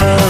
her